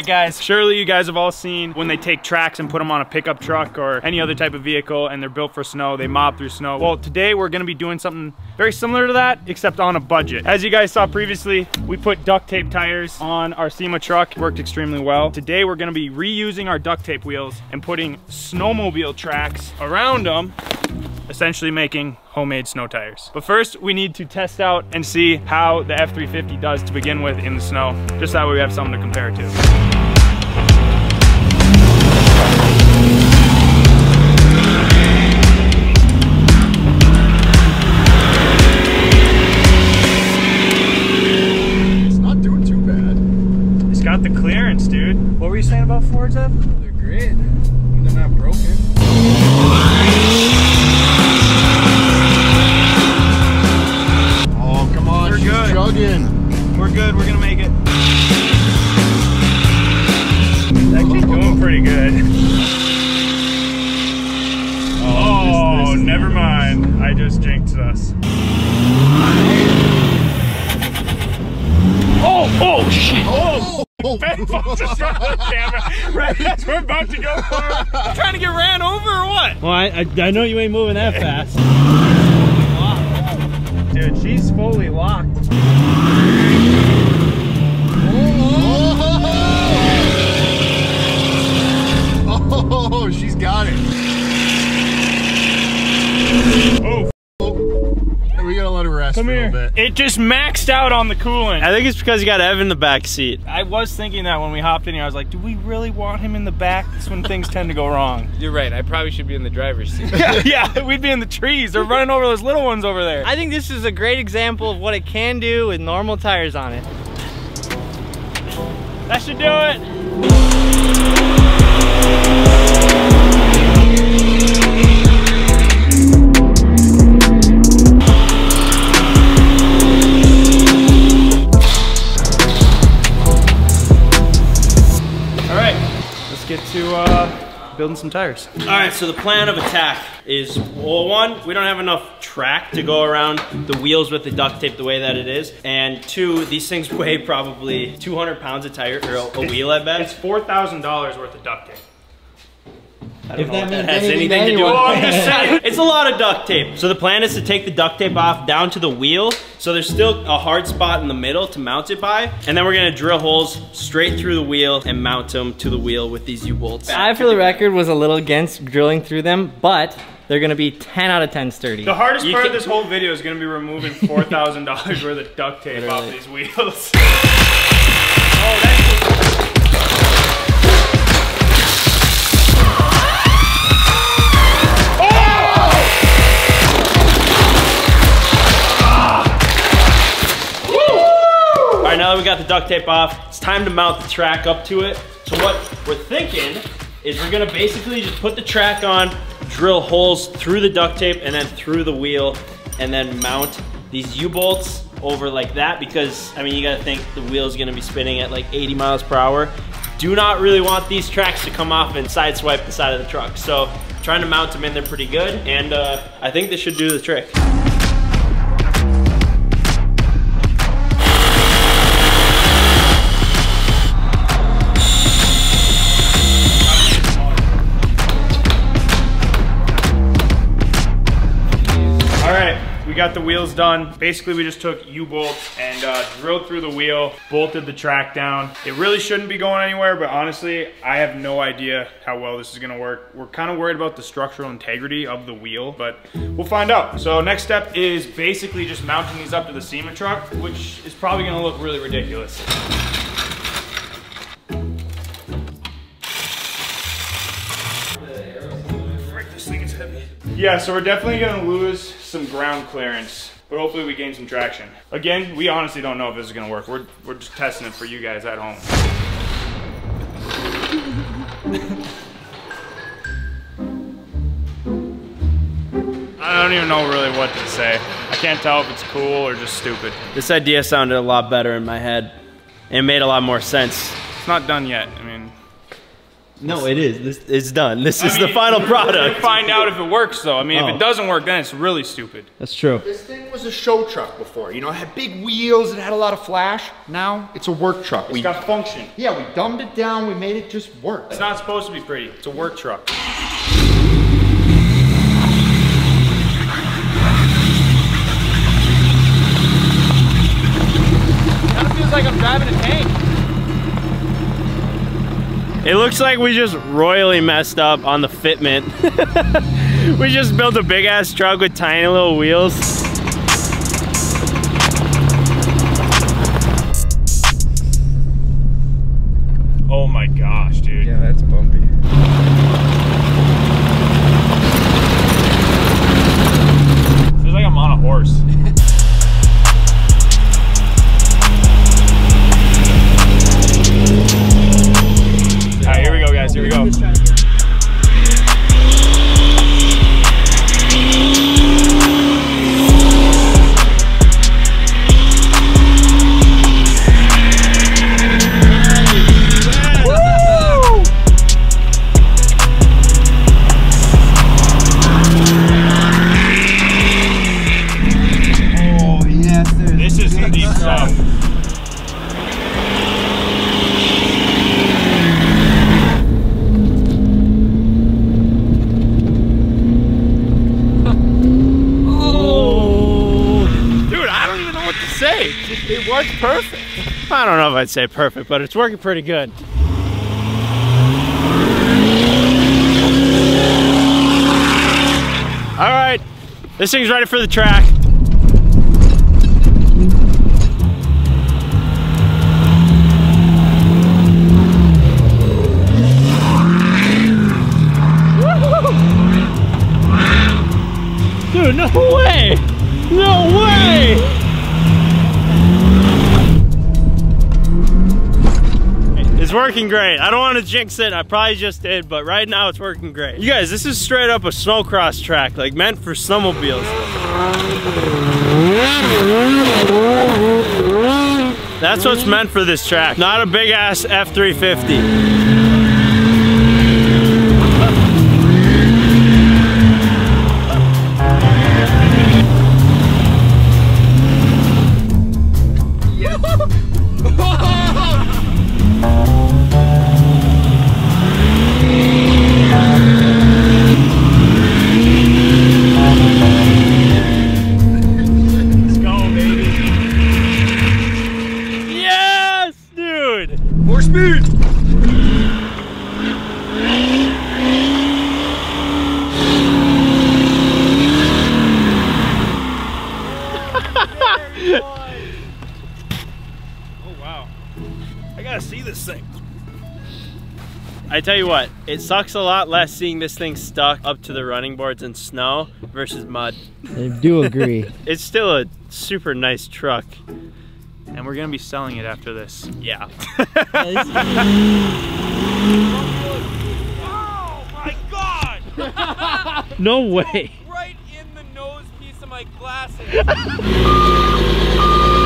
right, guys. Surely you guys have all seen when they take tracks and put them on a pickup truck or any other type of vehicle and they're built for snow, they mob through snow. Well, today we're gonna be doing something very similar to that, except on a budget. As you guys saw previously, we put duct tape tires on our SEMA truck. Worked extremely well. Today we're gonna be reusing our duct tape wheels and putting snowmobile tracks around them essentially making homemade snow tires. But first, we need to test out and see how the F-350 does to begin with in the snow. Just that way we have something to compare to. We're about to go for it. Trying to get ran over or what? Well, I, I, I know you ain't moving that fast. Dude, she's fully locked. Come here. It just maxed out on the coolant. I think it's because you got Evan in the back seat. I was thinking that when we hopped in here, I was like, do we really want him in the back? That's when things tend to go wrong. You're right. I probably should be in the driver's seat. yeah, yeah, we'd be in the trees. They're running over those little ones over there. I think this is a great example of what it can do with normal tires on it. That should do it. Get to uh, building some tires. All right, so the plan of attack is, well, one, we don't have enough track to go around the wheels with the duct tape the way that it is. And two, these things weigh probably 200 pounds of tire, or a, a wheel, I bet. It's four thousand dollars worth of duct tape. I don't know if that has anything to do with oh, I'm just saying. It's a lot of duct tape. So the plan is to take the duct tape off down to the wheel. So there's still a hard spot in the middle to mount it by. And then we're gonna drill holes straight through the wheel and mount them to the wheel with these U-bolts. I, for the record, was a little against drilling through them, but they're gonna be 10 out of 10 sturdy. The hardest You part of this whole video is going to be removing four thousand dollars worth of duct tape off these wheels. oh, that we got the duct tape off, it's time to mount the track up to it. So what we're thinking is we're gonna basically just put the track on, drill holes through the duct tape and then through the wheel, and then mount these U-bolts over like that because, I mean, you gotta think the wheel's gonna be spinning at like 80 miles per hour. Do not really want these tracks to come off and sideswipe the side of the truck. So trying to mount them in there pretty good, and uh, I think this should do the trick. Got the wheels done. Basically, we just took U-bolts and uh, drilled through the wheel, bolted the track down. It really shouldn't be going anywhere, but honestly, I have no idea how well this is gonna work. We're kind of worried about the structural integrity of the wheel, but we'll find out. So next step is basically just mounting these up to the SEMA truck, which is probably gonna look really ridiculous. Yeah, so we're definitely gonna lose some ground clearance, but hopefully we gain some traction. Again, we honestly don't know if this is gonna work. We're, we're just testing it for you guys at home. I don't even know really what to say. I can't tell if it's cool or just stupid. This idea sounded a lot better in my head. It made a lot more sense. It's not done yet. I mean, No, it is. This it's done. This is I the mean, final we'll product. Find out if it works though. I mean, if Oh. it doesn't work, then it's really stupid. That's true. This thing was a show truck before. You know, it had big wheels, it had a lot of flash. Now it's a work truck. It's We, got function. yeah, we dumbed it down, we made it just work. It's not supposed to be pretty. It's a work truck. Kind of feels like I'm driving a tank. It looks like we just royally messed up on the fitment. we just built a big ass truck with tiny little wheels. I don't know if I'd say perfect, but it's working pretty good. All right, this thing's ready for the track. Working great. I don't want to jinx it. I probably just did, but right now it's working great. You guys, this is straight up a snowcross track, like meant for snowmobiles. That's what's meant for this track, not a big ass F350. It sucks a lot less seeing this thing stuck up to the running boards in snow versus mud. I do agree. It's still a super nice truck. And we're gonna be selling it after this. Yeah. Oh my god! no way. Right in the nose piece of my glasses.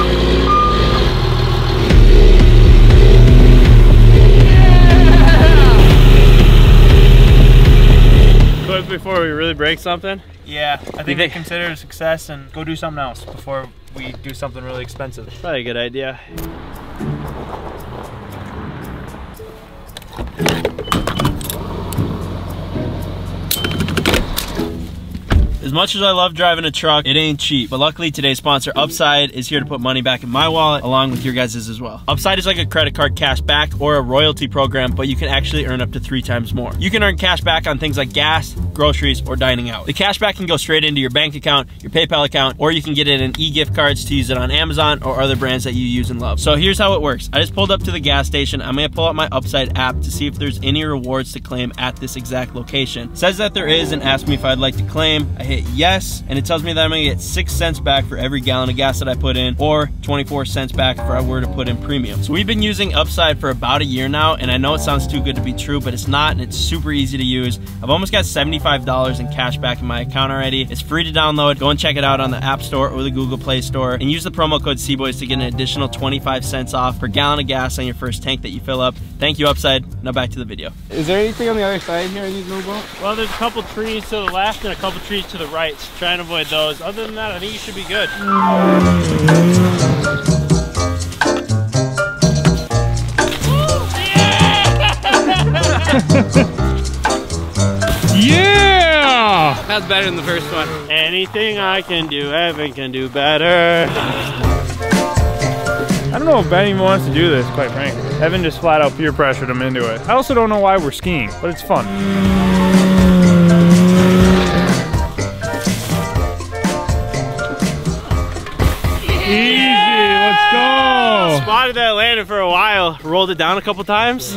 Quick before we really break something. Yeah, I think we think- consider it a success and go do something else before we do something really expensive. Probably a good idea. As much as I love driving a truck, it ain't cheap. But luckily today's sponsor, Upside, is here to put money back in my wallet along with your guys' as well. Upside is like a credit card cash back or a royalty program, but you can actually earn up to three times more. You can earn cash back on things like gas, groceries, or dining out. The cash back can go straight into your bank account, your PayPal account, or you can get it in e-gift cards to use it on Amazon or other brands that you use and love. So here's how it works. I just pulled up to the gas station. I'm gonna pull out my Upside app to see if there's any rewards to claim at this exact location. It says that there is and asked me if I'd like to claim. I hit hit yes, and it tells me that I'm gonna get six cents back for every gallon of gas that I put in, or 24 cents back if I were to put in premium. So we've been using Upside for about a year now, and I know it sounds too good to be true, but it's not, and it's super easy to use. I've almost got $75 in cash back in my account already. It's free to download. Go and check it out on the App Store or the Google Play Store, and use the promo code CBOYS to get an additional 25 cents off per gallon of gas on your first tank that you fill up. Thank you, Upside. Now back to the video. Is there anything on the other side here in these no boat? Well, there's a couple trees to the left and a couple trees to the right, so try and avoid those. Other than that, I think you should be good. Yeah! That's better than the first one. Anything I can do, Evan can do better. I don't know if Ben even wants to do this, quite frankly. Evan just flat out peer pressured him into it. I also don't know why we're skiing, but it's fun. Spotted that landed for a while, rolled it down a couple times.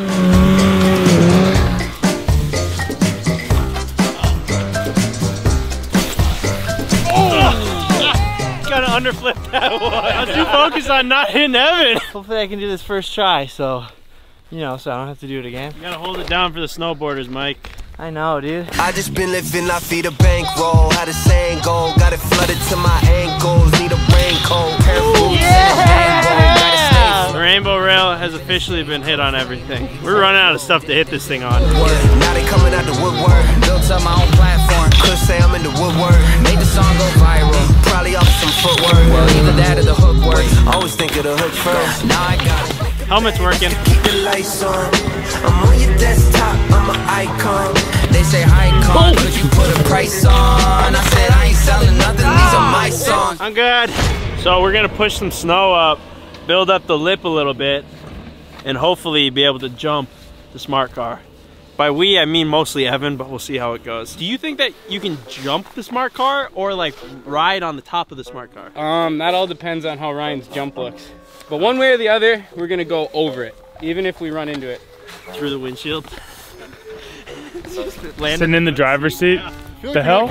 Kind of underflipped that one. I was too focused on not hitting Evan. Hopefully I can do this first try, so, you know, so I don't have to do it again. You gotta hold it down for the snowboarders, Mike. I know, dude. I just been living, I feed a bankroll. How the saying go? Got it flooded to my ankles. Need a raincoat. Pair of The rainbow rail has officially been hit on everything. We're running out of stuff to hit this thing on. Now they coming out the woodwork. Built up my own platform. Could say I'm in the woodwork. Made the song go viral. Probably off some footwork. Well, either that or the hook work. Always think of the hook first. Now I got it. Helmet's working. Keep the lights on. I'm on your desktop, I'm an icon. They say icon, could you put a price on? I said I ain't selling nothing, these are my songs. I'm good. So we're gonna push some snow up, build up the lip a little bit, and hopefully be able to jump the smart car. By we, I mean mostly Evan, but we'll see how it goes. Do you think that you can jump the smart car or like ride on the top of the smart car? Um, that all depends on how Ryan's jump looks. But one way or the other, we're gonna go over it, even if we run into it. Through the windshield? Sitting in the driver's seat? The hell?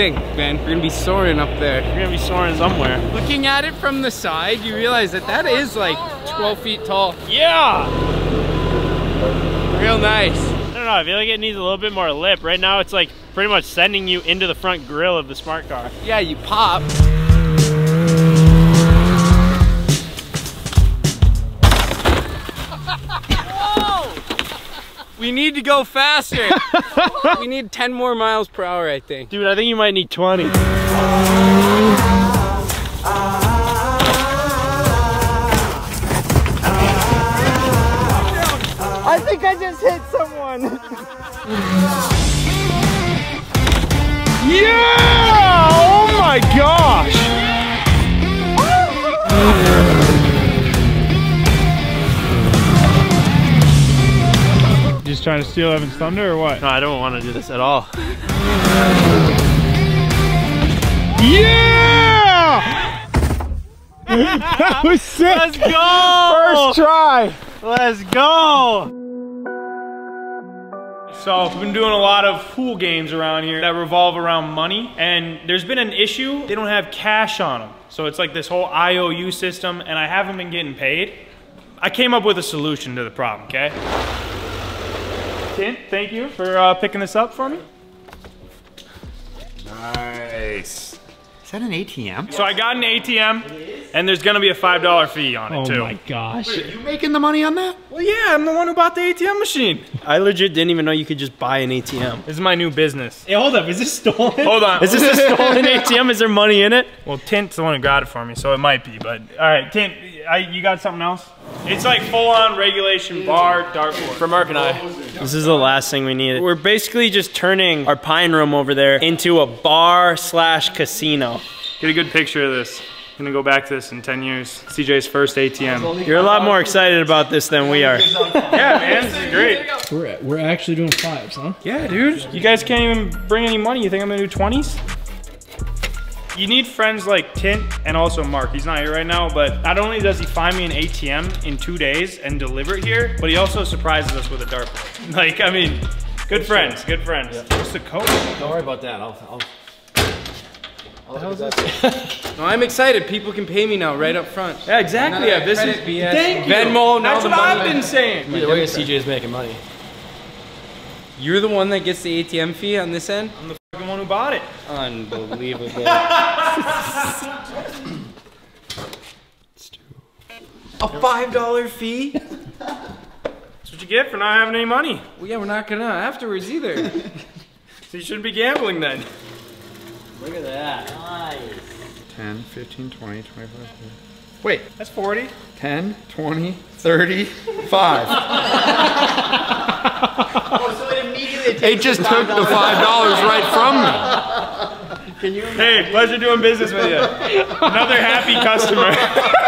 Stink, man. We're gonna be soaring up there. We're gonna be soaring somewhere. Looking at it from the side, you realize that that is like 12 feet tall. Yeah! Real nice. I don't know, I feel like it needs a little bit more lip. Right now it's like pretty much sending you into the front grill of the smart car. Yeah, you pop. We need to go faster. we need 10 more miles per hour, I think. Dude, I think you might need 20. I think I just hit someone. Just trying to steal Evan's thunder or what? No, I don't want to do this at all. Yeah! that was sick! Let's go! First try! Let's go! So we've been doing a lot of pool games around here that revolve around money and there's been an issue. They don't have cash on them. So it's like this whole IOU system and I haven't been getting paid. I came up with a solution to the problem, okay? Tint, thank you for uh, picking this up for me. Nice. Is that an ATM? So I got an ATM and there's gonna be a $5 fee on it too. Oh my gosh. You making the money on that? Well, yeah, I'm the one who bought the ATM machine. I legit didn't even know you could just buy an ATM. This is my new business. Hey, hold up, is this stolen? Hold on. Is this a stolen ATM? Is there money in it? Well, Tint's the one who got it for me, so it might be. But all right, Tint, I, you got something else? It's like full-on regulation bar dartboard. For Mark and I. This is the last thing we needed. We're basically just turning our pine room over there into a bar slash casino. Get a good picture of this. Gonna go back to this in 10 years. CJ's first ATM. You're a lot more excited about this than we are. Yeah, man, this is great. We're, we're actually doing fives, huh? Yeah, dude. You guys can't even bring any money. You think I'm gonna do 20s? You need friends like Tint and also Mark. He's not here right now, but not only does he find me an ATM in two days and deliver it here, but he also surprises us with a dartboard. Like, I mean, Good friends, good friends. Just a coat. Don't worry about that. I'll, I'll No, I'm excited. People can pay me now right up front. Yeah, exactly. Yeah, this is Credit, BS. Thank you. Venmo, now That's what I've money. been saying. Either way, CJ's making money. You're the one that gets the ATM fee on this end? I'm the fucking one who bought it. Unbelievable. A five dollar fee? That's what you get for not having any money. Well, yeah, we're not gonna afterwards either. So you shouldn't be gambling then. Look at that. Nice. 10, 15, 20, 25, 30. Wait, That's 40. 10, 20, 30, 5. They just took the $5 right from me. Hey, pleasure doing business with you. Another happy customer.